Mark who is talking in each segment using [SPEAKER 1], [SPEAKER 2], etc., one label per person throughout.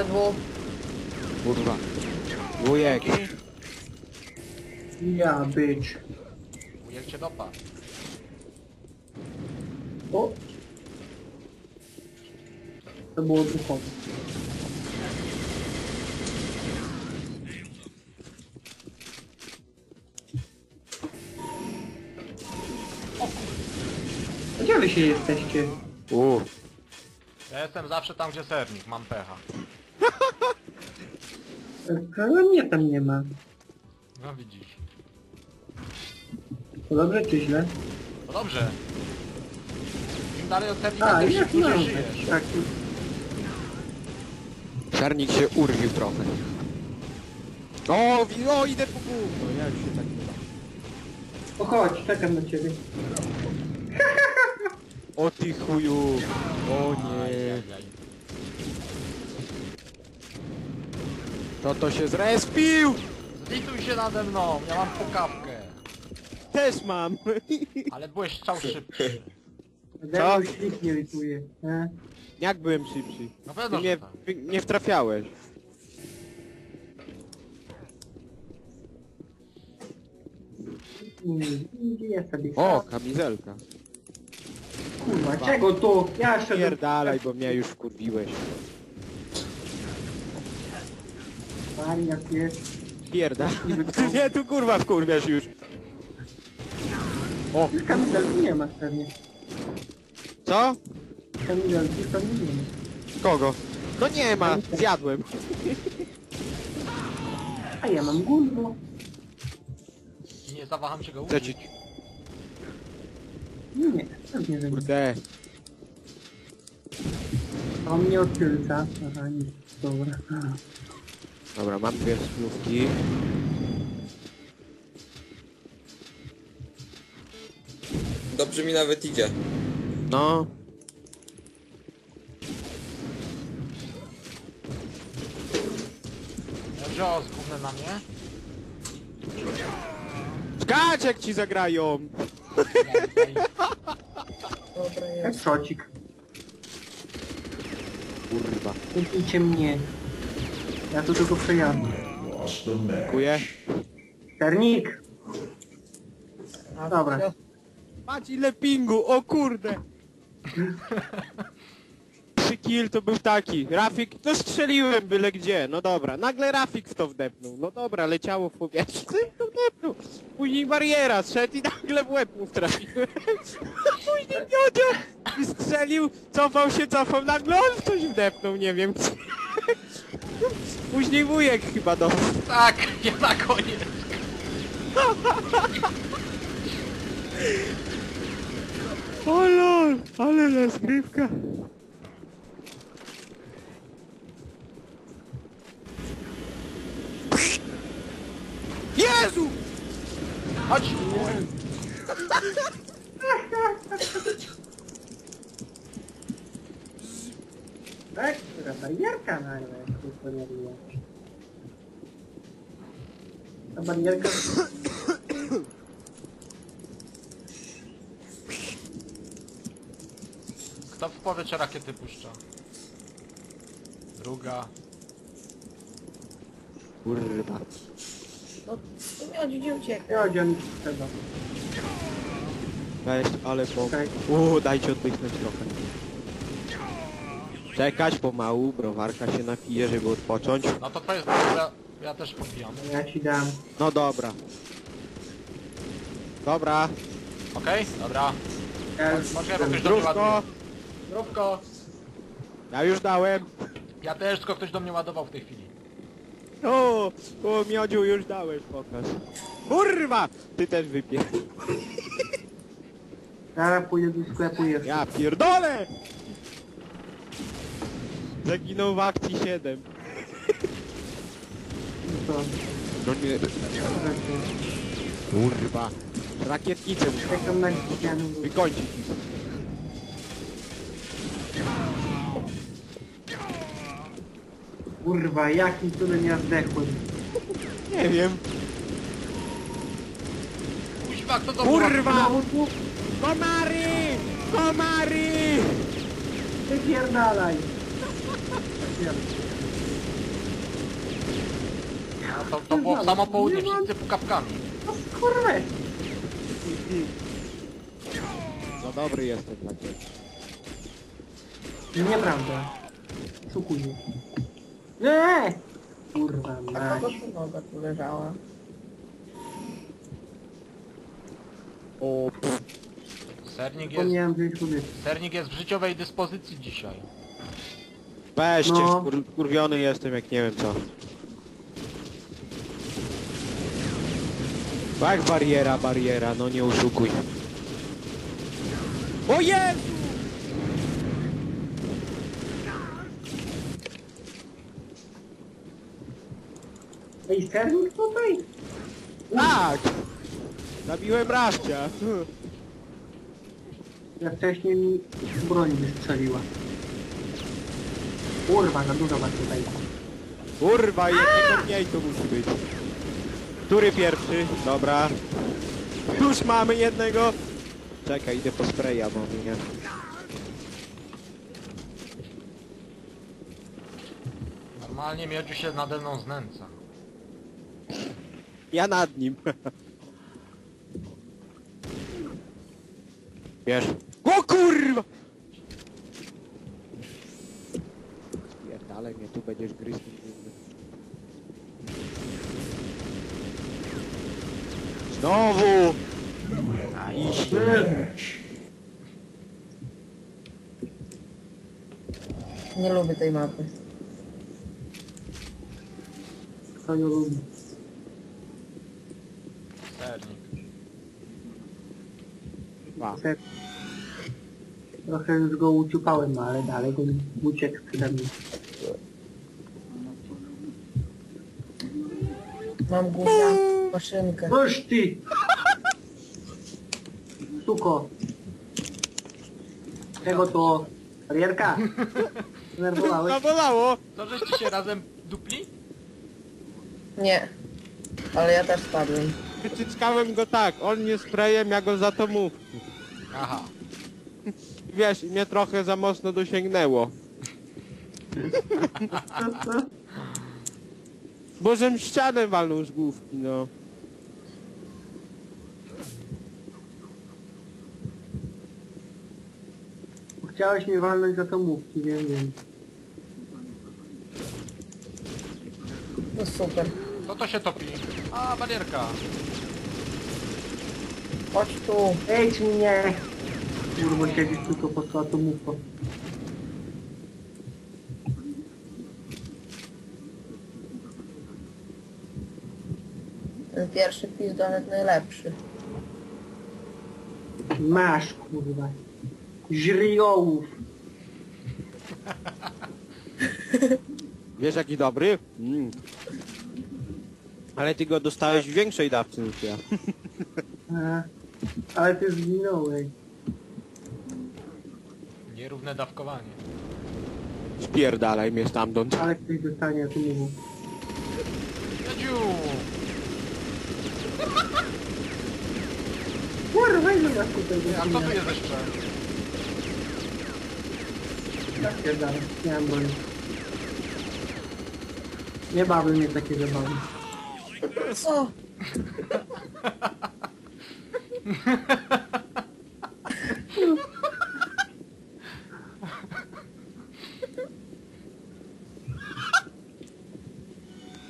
[SPEAKER 1] AZW.
[SPEAKER 2] Kurwa. Wujek.
[SPEAKER 3] Ja, bitch.
[SPEAKER 4] Wujek cię dopadł.
[SPEAKER 3] O! To było duchowe. Gdzie wy się jesteście?
[SPEAKER 2] U.
[SPEAKER 4] Ja jestem zawsze tam, gdzie sernik, mam pecha.
[SPEAKER 3] Ale mnie tam nie ma.
[SPEAKER 4] No widzisz.
[SPEAKER 3] To dobrze czy źle?
[SPEAKER 4] No dobrze. Im dalej od sernika,
[SPEAKER 3] A,
[SPEAKER 4] tym
[SPEAKER 3] jak
[SPEAKER 4] się
[SPEAKER 3] mam.
[SPEAKER 4] żyjesz.
[SPEAKER 3] Tak.
[SPEAKER 2] Czarnik się urwił trochę. O, wi- o, idę po gówno. Ja już się tak nie da.
[SPEAKER 3] O chodź, czekam na ciebie.
[SPEAKER 2] O ty chuju. O nie. To to się zrespił.
[SPEAKER 4] Zlituj się nade mną, ja mam pukawkę.
[SPEAKER 2] Też mam.
[SPEAKER 4] Ale byłeś strzał szybszy.
[SPEAKER 3] Ślik nie rytuje. E?
[SPEAKER 2] Jak byłem szybszy? Ty
[SPEAKER 4] pewno,
[SPEAKER 2] mnie,
[SPEAKER 4] tak.
[SPEAKER 2] nie wtrafiałeś.
[SPEAKER 3] Mm, Ja sobie
[SPEAKER 2] O, kamizelka.
[SPEAKER 3] Kurwa, czego tu? Ja jeszcze...
[SPEAKER 2] Pierdalaj, bo mnie już wkurwiłeś.
[SPEAKER 3] Jest.
[SPEAKER 2] Pierdalaj. Ty mnie tu kurwa wkurwiasz już. O,
[SPEAKER 3] Kamizelki nie ma pewnie.
[SPEAKER 2] co?
[SPEAKER 3] Kamizelki pewnie nie ma.
[SPEAKER 2] Kogo? No nie ma, zjadłem.
[SPEAKER 3] A ja mam gulbo.
[SPEAKER 4] I nie zawaham się go użyć.
[SPEAKER 2] ci...
[SPEAKER 3] Nie, pewnie, że nie.
[SPEAKER 2] Kurde.
[SPEAKER 3] A on mnie odpylca. Aha, nie. Dobra.
[SPEAKER 2] Dobra, mam dwie stówki.
[SPEAKER 5] Dobrze mi nawet idzie.
[SPEAKER 2] No.
[SPEAKER 4] Wziął z gównem na mnie.
[SPEAKER 2] Skacz jak ci zagrają!
[SPEAKER 1] Dobra, jest.
[SPEAKER 3] Headshotcik.
[SPEAKER 2] Kurwa.
[SPEAKER 3] Kupijcie mnie. Ja tu tylko przejadę.
[SPEAKER 2] Dziękuję.
[SPEAKER 3] Ternik!
[SPEAKER 1] A,
[SPEAKER 3] Dobra.
[SPEAKER 2] Patrz ile pingu, o kurde! Trzy kill to był taki. Rafik, no strzeliłem byle gdzie, no dobra. Nagle Rafik w to wdepnął. No dobra, leciało w powietrze, to wdepnął. Później bariera szedł i nagle w łeb mu trafiłem. Później miodzio i strzelił, cofał się, cofał, nagle on w coś wdepnął, nie wiem. Później wujek chyba do.
[SPEAKER 4] Tak, ja na koniec.
[SPEAKER 2] O lol, ale rozgrywka. Jezu!
[SPEAKER 4] Chodź!
[SPEAKER 3] Tak, która barierka nagle tu pojawiła. Ta barierka...
[SPEAKER 4] Kto w powietrze rakiety puszcza? Druga.
[SPEAKER 2] Kurwa.
[SPEAKER 1] No, tu miał gdzie uciekł.
[SPEAKER 3] Ja odziam trzeba.
[SPEAKER 2] Weź, ale po...
[SPEAKER 3] Okej.
[SPEAKER 2] Uuu, dajcie oddychnąć trochę. Czekać pomału, browarka się napije, żeby odpocząć.
[SPEAKER 4] No to to jest... Ja, ja też popijam.
[SPEAKER 3] Ja ci dam.
[SPEAKER 2] No dobra. Dobra.
[SPEAKER 4] Okej? Dobra.
[SPEAKER 3] Ja
[SPEAKER 4] Może bo ktoś do mnie
[SPEAKER 2] Zdrówko.
[SPEAKER 4] ładuje. Zdrówko.
[SPEAKER 2] Ja już dałem.
[SPEAKER 4] Ja też, tylko ktoś do mnie ładował w tej chwili.
[SPEAKER 2] O, o miodziu już dałeś, pokaż. Kurwa! Ty też wypier...
[SPEAKER 3] Zaraz pójdę do sklepu jeszcze.
[SPEAKER 2] Ja pierdolę! Zaginął w akcji 7.
[SPEAKER 3] Co?
[SPEAKER 2] No nie... Kurwa. Rakietnicę muszę
[SPEAKER 3] na ścianę.
[SPEAKER 2] wykończyć. ich.
[SPEAKER 3] Kurwa, jakim cudem ja zdechłem.
[SPEAKER 2] Nie wiem.
[SPEAKER 4] Kuźwa, kto to
[SPEAKER 2] Kurwa! Komary! Komary!
[SPEAKER 3] Wypierdalaj!
[SPEAKER 4] No to, to było w samo południe wszyscy pukawkami.
[SPEAKER 3] No skurwę.
[SPEAKER 2] No dobry jestem dla ciebie.
[SPEAKER 3] Nieprawda. Szukuję. Nie! Kurwa
[SPEAKER 1] A
[SPEAKER 3] mać.
[SPEAKER 1] kogo tu noga tu leżała?
[SPEAKER 2] O, pff,
[SPEAKER 4] Sernik jest,
[SPEAKER 3] Zapomniałem wziąć kobiety.
[SPEAKER 4] sernik jest w życiowej dyspozycji dzisiaj.
[SPEAKER 2] Weźcie,
[SPEAKER 3] No.
[SPEAKER 2] jestem jak nie wiem co. Jak bariera, bariera, no nie oszukuj. O Jezu!
[SPEAKER 3] Ej, sernik tutaj?
[SPEAKER 2] Tak! Zabiłem raszcia.
[SPEAKER 3] Ja wcześniej mi broń wystrzeliła. Kurwa, za dużo was tutaj.
[SPEAKER 2] Kurwa, jednego mniej to musi być. Który pierwszy? Dobra. Już mamy jednego. Czekaj, idę po spraya, bo mnie...
[SPEAKER 4] Normalnie Miedziu się nade mną znęca.
[SPEAKER 2] Ja nad nim. Wiesz? O kurwa! Mnie, tu będziesz gryźć. Znowu! A iść.
[SPEAKER 1] Nie lubię tej mapy.
[SPEAKER 3] Kto ją lubi?
[SPEAKER 4] Sernik.
[SPEAKER 3] Ser... Trochę już go uciupałem, ale dalej go uciekł przede mnie.
[SPEAKER 1] Mam gównianą maszynkę.
[SPEAKER 3] Noż ty! Suko! Czego to? Barierka! Zdenerwowałeś?
[SPEAKER 2] Zabolało!
[SPEAKER 4] To żeście się razem dupli?
[SPEAKER 1] Nie. Ale ja też spadłem.
[SPEAKER 2] Wyciskałem go tak, on nie sprayem, ja go za to mów.
[SPEAKER 4] Aha.
[SPEAKER 2] Wiesz, mnie trochę za mocno dosięgnęło. Bo żem ścianę walnął z główki, no.
[SPEAKER 3] Chciałeś mnie walnąć za to mówki, wiem, wiem.
[SPEAKER 1] No super.
[SPEAKER 4] To to się topi. A, barierka.
[SPEAKER 1] Chodź tu.
[SPEAKER 3] Ejdź mnie! Kurwa, siedzisz tylko po atomówko.
[SPEAKER 1] Pierwszy pizdonet najlepszy.
[SPEAKER 3] Masz, kurwa. Żriołów.
[SPEAKER 2] Wiesz jaki dobry? Mm. Ale ty go dostałeś w większej dawce niż ja.
[SPEAKER 3] A, ale ty zginąłeś.
[SPEAKER 4] Nierówne dawkowanie.
[SPEAKER 2] Spierdalaj mnie stamtąd.
[SPEAKER 3] Ale ktoś dostanie atomówą.
[SPEAKER 4] Miedziu!
[SPEAKER 3] Weź nas tutaj
[SPEAKER 4] A kto tu jest jeszcze?
[SPEAKER 3] Tak pierdolę, nie mam broni. Nie bawią mnie takie zabawy.
[SPEAKER 1] Co?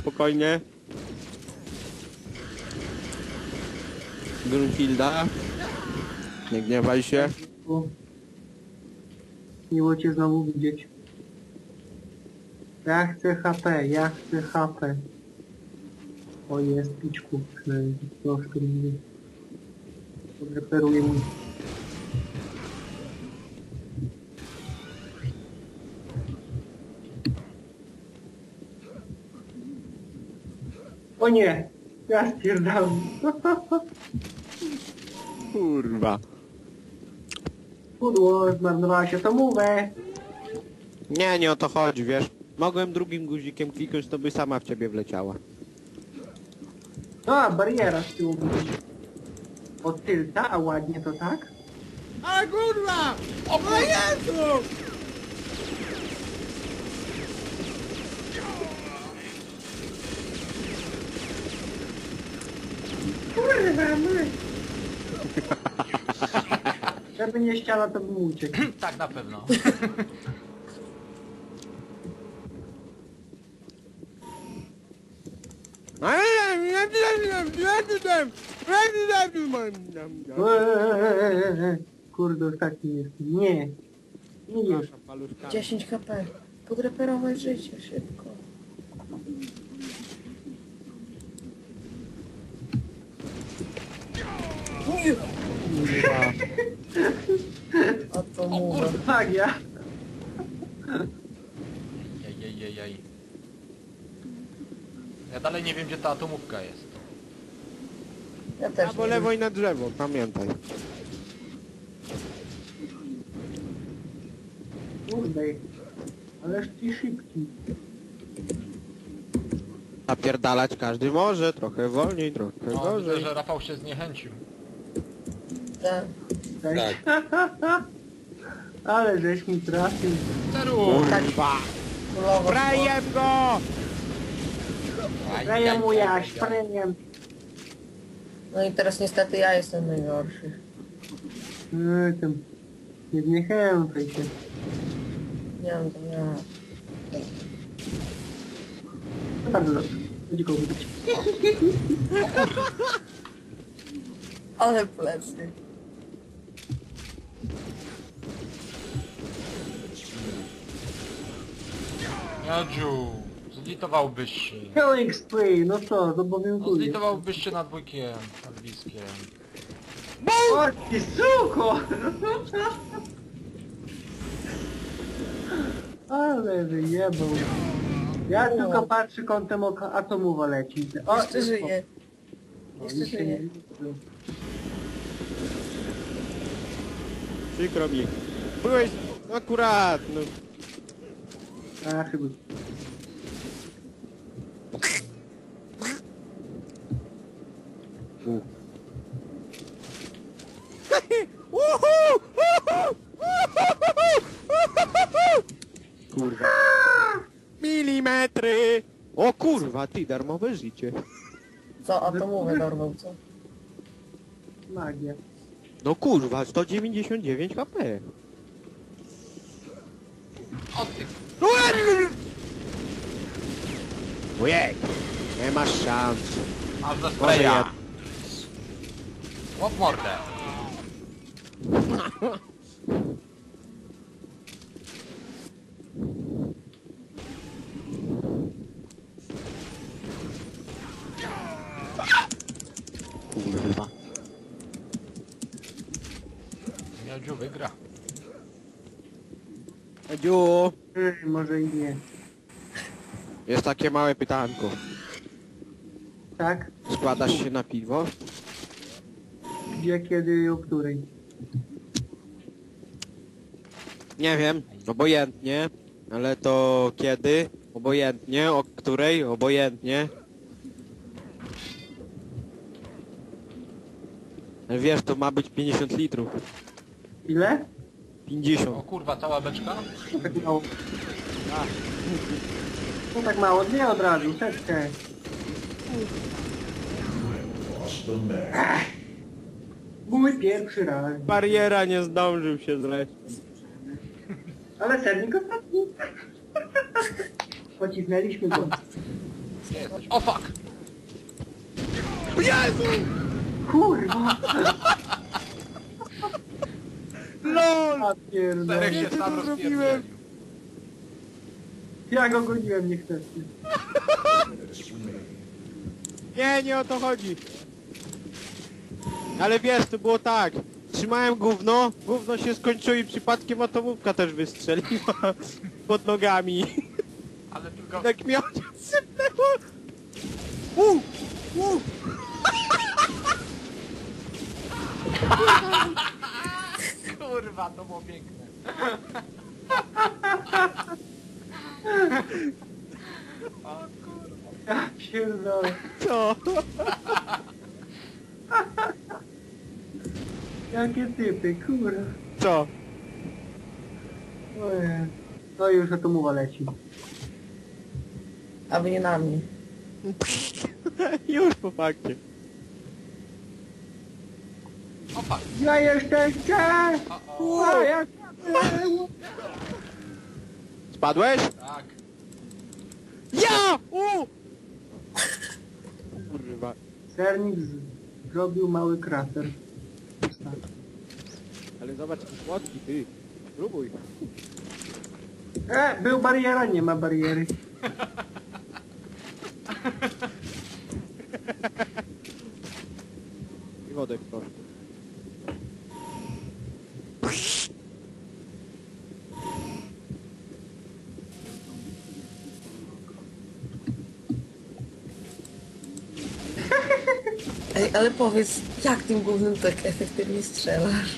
[SPEAKER 2] Spokojnie. Grunfilda. Nie gniewaj się.
[SPEAKER 3] O. Miło cię znowu widzieć. Ja chcę HP, ja chcę HP. O jest piczku, przynajmniej troszkę mnie. Odreperuję mój. O nie! Ja stwierdzałem.
[SPEAKER 2] Kurwa.
[SPEAKER 3] Pudło, zmarnowała się atomówę.
[SPEAKER 2] Nie, nie o to chodzi, wiesz. Mogłem drugim guzikiem kliknąć, to by sama w ciebie wleciała.
[SPEAKER 3] No, a, bariera z tyłu widzisz. Od tylta, a ładnie to tak?
[SPEAKER 2] A kurwa! O Jezu!
[SPEAKER 3] Kurwa, my! Żeby nie ściana, to bym uciekł.
[SPEAKER 4] Tak na pewno.
[SPEAKER 3] Eee, Kurde, ostatni jest. Nie. Nie już.
[SPEAKER 2] Paluszkami.
[SPEAKER 1] 10 HP. Podreperować życie szybko. Nie. A to mówię.
[SPEAKER 3] Magia.
[SPEAKER 4] Jej, jej, jej, jej. Ja dalej nie wiem, gdzie ta atomówka jest.
[SPEAKER 1] Ja też
[SPEAKER 2] Albo
[SPEAKER 1] nie
[SPEAKER 2] lewo i na drzewo, pamiętaj.
[SPEAKER 3] Kurde. Ależ ty szybki.
[SPEAKER 2] Napierdalać każdy może, trochę wolniej, trochę
[SPEAKER 4] No, widzę,
[SPEAKER 2] gorzej.
[SPEAKER 4] że Rafał się zniechęcił.
[SPEAKER 1] Tak.
[SPEAKER 3] Tak. Ale żeś mi trafił.
[SPEAKER 2] Kurwa! Frajem go!
[SPEAKER 3] Daję mu ja, szprejem.
[SPEAKER 1] No i teraz niestety ja jestem najgorszy.
[SPEAKER 3] Eee, tam. Nie zniechęcaj się.
[SPEAKER 1] Nie wiem, to ja.
[SPEAKER 3] Bardzo dobrze. Będzie kogo być.
[SPEAKER 1] Ale plecy.
[SPEAKER 4] Jadziu, zlitowałbyś się.
[SPEAKER 3] Killing spree, no co,
[SPEAKER 4] No,
[SPEAKER 3] zobowiązuję.
[SPEAKER 4] zlitowałbyś się nad wujkiem Alwiskiem.
[SPEAKER 3] O, ty suko! Ale wyjebał. Ja tylko patrzę kątem oka, a to mu leci. O,
[SPEAKER 1] Jeszcze żyje.
[SPEAKER 3] o,
[SPEAKER 1] Jeszcze
[SPEAKER 3] się
[SPEAKER 1] żyje.
[SPEAKER 3] nie.
[SPEAKER 2] Przykro mi. Byłeś akurat, no.
[SPEAKER 3] A, chyba.
[SPEAKER 2] Uhu! Kurwa. Milimetry! O kurwa, ty, darmowe życie.
[SPEAKER 1] Co, a to mówię dorwał, co?
[SPEAKER 3] Magia.
[SPEAKER 2] No kurwa, 199 HP.
[SPEAKER 4] O ty!
[SPEAKER 2] Ojej, nie masz szans.
[SPEAKER 4] Aż ze
[SPEAKER 2] Może
[SPEAKER 4] spraya! Łap mordę!
[SPEAKER 2] Kurwa.
[SPEAKER 4] Jadziu wygra.
[SPEAKER 2] Edziu,
[SPEAKER 3] Ej, może i nie.
[SPEAKER 2] Jest takie małe pytanko.
[SPEAKER 3] Tak?
[SPEAKER 2] Składasz się na piwo?
[SPEAKER 3] Gdzie, kiedy i o której?
[SPEAKER 2] Nie wiem, obojętnie. Ale to kiedy? Obojętnie. O której? Obojętnie. Ale Wiesz, to ma być 50 litrów.
[SPEAKER 3] Ile?
[SPEAKER 2] 50.
[SPEAKER 4] O kurwa, cała beczka?
[SPEAKER 3] Tak. No tak mało, dwie od razu, setkę. Ach. Mój pierwszy raz.
[SPEAKER 2] Bariera nie zdążył się zleczyć.
[SPEAKER 3] Ale sernik ostatni. Pocisnęliśmy go.
[SPEAKER 4] O fuck!
[SPEAKER 2] Jezu!
[SPEAKER 3] Kurwa!
[SPEAKER 2] LOL!
[SPEAKER 3] A pierdolę.
[SPEAKER 4] Serek się sam?
[SPEAKER 3] Ja go goniłem niestety.
[SPEAKER 2] Nie, nie o to chodzi. Ale wiesz, to było tak. Trzymałem gówno, gówno się skończyło i przypadkiem atomówka też wystrzeliła pod nogami.
[SPEAKER 4] Ale tylko...
[SPEAKER 2] Tak mi oczy sypnęło. U, u.
[SPEAKER 4] Kurwa, to było piękne. O kurwa.
[SPEAKER 3] Ja pierdolę.
[SPEAKER 2] Co?
[SPEAKER 3] Jakie typy, kurwa.
[SPEAKER 2] Co?
[SPEAKER 3] Ojej. No już atomowa leci.
[SPEAKER 1] A wy nie na mnie.
[SPEAKER 2] Już po fakcie.
[SPEAKER 4] fuck.
[SPEAKER 3] Ja jesteście!
[SPEAKER 4] O, o.
[SPEAKER 3] A jak...
[SPEAKER 2] Spadłeś?
[SPEAKER 4] Tak.
[SPEAKER 2] Ja! U! Kurwa.
[SPEAKER 3] Sernik z... zrobił mały krater.
[SPEAKER 2] Ale zobacz, jaki słodki, ty. Spróbuj.
[SPEAKER 3] E, był bariera, nie ma bariery.
[SPEAKER 2] I wodę proszę.
[SPEAKER 1] Ej, ale powiedz, jak tym głównym tak efektywnie strzelasz?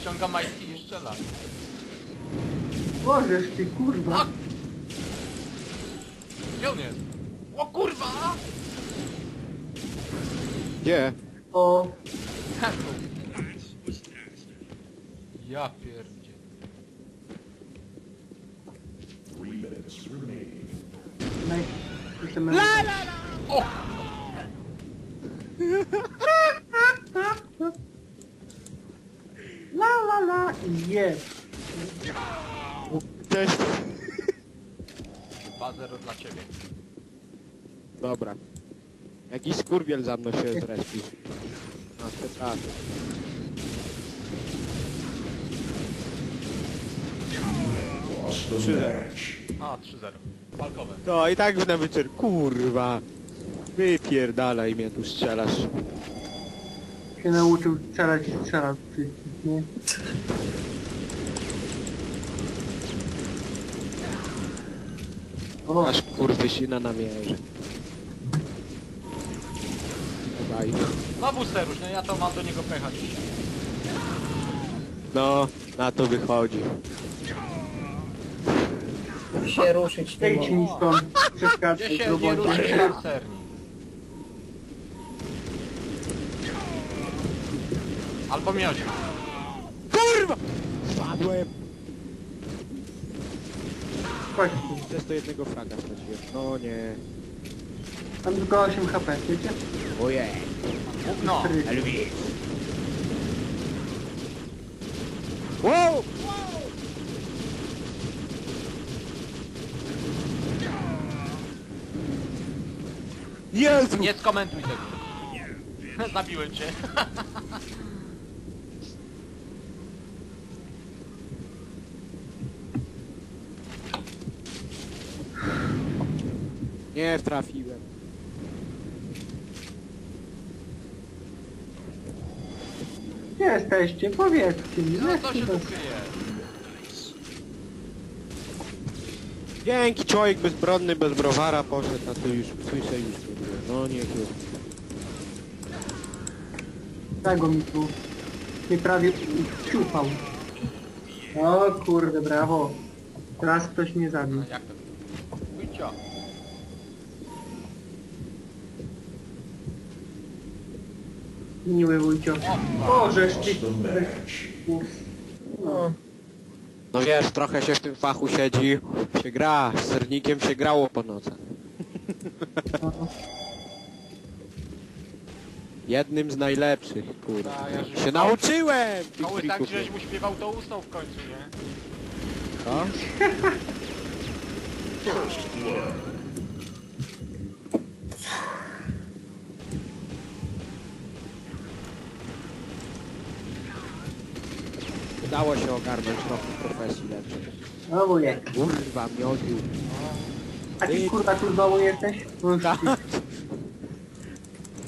[SPEAKER 4] Ściągam IT i strzela.
[SPEAKER 3] Bożeż ty kurwa.
[SPEAKER 4] Gdzie on jest? O kurwa!
[SPEAKER 2] Gdzie?
[SPEAKER 3] O,
[SPEAKER 4] Ja pierdzie.
[SPEAKER 3] naj... Jestem
[SPEAKER 4] O!
[SPEAKER 3] La la la i jest.
[SPEAKER 2] Cześć.
[SPEAKER 4] 2-0 dla ciebie.
[SPEAKER 2] Dobra. Jakiś skurwiel za mną się zrespił. A, przepraszam.
[SPEAKER 4] A, 3-0. Walkowe.
[SPEAKER 2] To i tak na wyczer. Kurwa. Wypierdalaj mnie tu strzelasz.
[SPEAKER 3] Się nauczył strzelać i strzelać wszystkich, nie? O,
[SPEAKER 2] Aż kurwy sina namierzy. Daj.
[SPEAKER 4] Znowu Serusz, no ja to mam do niego pechać.
[SPEAKER 2] No, na to wychodzi.
[SPEAKER 1] Się ruszyć nie
[SPEAKER 3] Zejdź
[SPEAKER 1] mogę.
[SPEAKER 3] mi stąd,
[SPEAKER 4] Gdzie się nie ruszy
[SPEAKER 3] robocie.
[SPEAKER 4] Albo miodzie.
[SPEAKER 2] Kurwa! Spadłem!
[SPEAKER 3] Chodź tu,
[SPEAKER 2] Przez to jednego fraga straciłem. No nie.
[SPEAKER 3] mam tylko 8 HP, wiecie?
[SPEAKER 2] Ojej.
[SPEAKER 4] No.
[SPEAKER 2] Wow! Jezu!
[SPEAKER 4] nie skomentuj tego. Zabiłem cię.
[SPEAKER 2] Nie trafiłem.
[SPEAKER 3] Gdzie jesteście? Powiedzcie mi,
[SPEAKER 4] No to się tu kryje.
[SPEAKER 2] Dzięki, człowiek bezbronny, bez browara poszedł, a tu już słyszę już. No nie tu.
[SPEAKER 3] Tego mi tu. Nie prawie ciupał. O kurde, brawo. Teraz ktoś mnie zabił.
[SPEAKER 4] Jak to? Wycio.
[SPEAKER 3] Miły wujcio. O, żeż ty...
[SPEAKER 1] No,
[SPEAKER 2] No wiesz, trochę się w tym fachu siedzi, się gra, z sernikiem się grało po nocach. Jednym z najlepszych, kurwa.
[SPEAKER 4] A, ja
[SPEAKER 2] Się nauczyłem! tych
[SPEAKER 4] Mały tak,
[SPEAKER 2] trików.
[SPEAKER 4] żeś mu śpiewał, to usnął w końcu, nie?
[SPEAKER 2] Co? Udało się ogarnąć trochę profesji lepszej.
[SPEAKER 3] O wujek.
[SPEAKER 2] Kurwa, miodziu.
[SPEAKER 3] A ty kurwa tu znowu jesteś? No
[SPEAKER 2] Tak.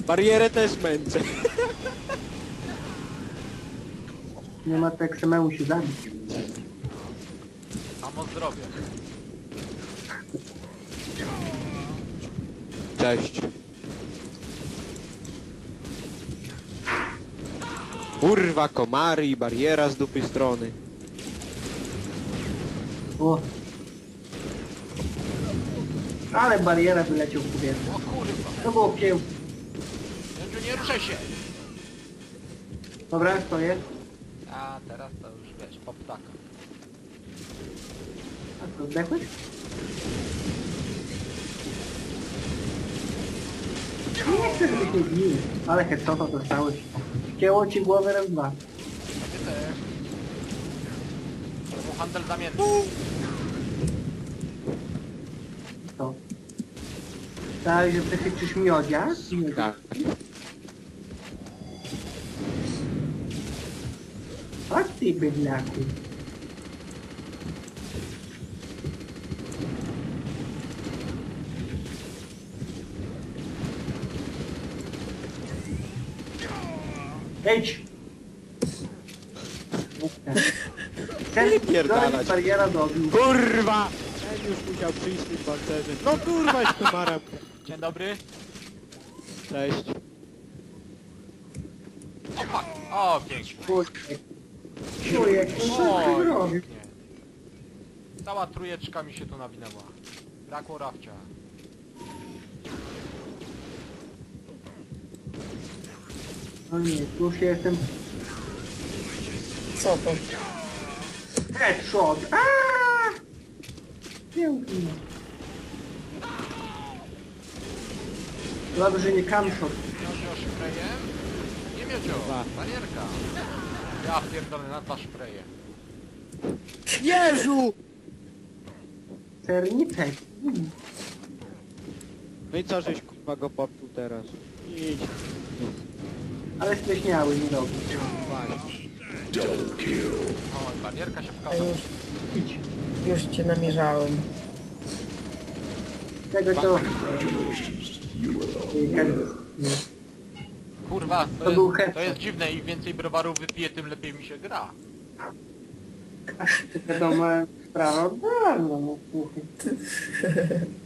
[SPEAKER 2] Barierę też męczę.
[SPEAKER 3] Nie ma tak samemu się zabić.
[SPEAKER 4] Samo zdrowie.
[SPEAKER 2] Cześć. Kurwa, komary i bariera z dupy strony.
[SPEAKER 3] O. Ale bariera wyleciał w powietrze.
[SPEAKER 4] O kurwa.
[SPEAKER 3] To było piękne.
[SPEAKER 4] Jędrzu, nie ruszaj się.
[SPEAKER 3] Dobra, stoję.
[SPEAKER 4] A teraz to już wiesz, po ptaka.
[SPEAKER 3] A co, zdechłeś? Nie chcę, żebyś nie bił, ale headshota dostałeś. Cięło ci głowę raz dwa.
[SPEAKER 4] Ty też. To był handel zamienny.
[SPEAKER 3] To. Tak, że przechyczysz miodzia? Miodzia.
[SPEAKER 2] Tak.
[SPEAKER 3] Ty bydlaku. Idź! Ten
[SPEAKER 2] Wypierdalać.
[SPEAKER 3] bariera dobił.
[SPEAKER 2] Kurwa! Ten już musiał przyjść tym pancerzem. No kurwa, jest komarem.
[SPEAKER 4] Dzień dobry.
[SPEAKER 2] Cześć.
[SPEAKER 4] O fuck. O, pięknie.
[SPEAKER 3] Czujek. Czujek, no co ty
[SPEAKER 4] O,
[SPEAKER 3] robisz?
[SPEAKER 4] pięknie. Cała trójeczka mi się tu nawinęła. Brakło rafcia.
[SPEAKER 3] No nie, tu już jestem
[SPEAKER 1] Co to?
[SPEAKER 3] headshot. Aaaa! Pięknie. Dobrze, że nie.
[SPEAKER 4] Miodzio szprejem? Nie miodzio, barierka. Ja pierdolę na dwa szpreje.
[SPEAKER 2] Jezu!
[SPEAKER 3] Serniczek. Mm.
[SPEAKER 2] No i co, żeś kurwa go popsuł teraz? Idź.
[SPEAKER 3] Ale śmieszniały, nie robię.
[SPEAKER 4] O, barierka się
[SPEAKER 1] A
[SPEAKER 4] wkazała.
[SPEAKER 1] już,
[SPEAKER 3] Idź.
[SPEAKER 1] już cię namierzałem.
[SPEAKER 3] Tego to... Head- nie.
[SPEAKER 4] Kurwa,
[SPEAKER 3] To
[SPEAKER 4] to,
[SPEAKER 3] był
[SPEAKER 4] jest,
[SPEAKER 3] headshot.
[SPEAKER 4] to jest dziwne. Im więcej browarów wypiję, tym lepiej mi się gra.
[SPEAKER 3] Wiadomo, sprawa od darmo, no słuchaj.